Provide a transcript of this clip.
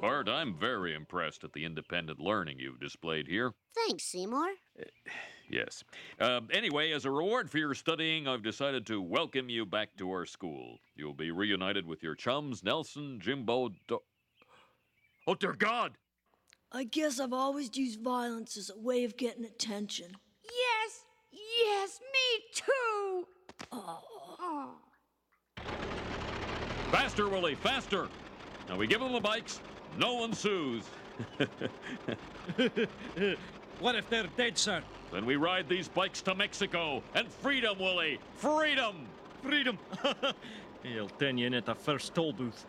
Bart, I'm very impressed at the independent learning you've displayed here. Thanks, Seymour. Yes. Um, anyway, as a reward for your studying, I've decided to welcome you back to our school. You'll be reunited with your chums, Nelson, Jimbo. Do- oh, dear God! I guess I've always used violence as a way of getting attention. Yes, yes, me too. Oh. Faster, Willie, faster! Now we give them the bikes. No one sues. What if they're dead, sir? Then we ride these bikes to Mexico and freedom, Willie! Freedom! Freedom! He'll turn you in at the first toll booth.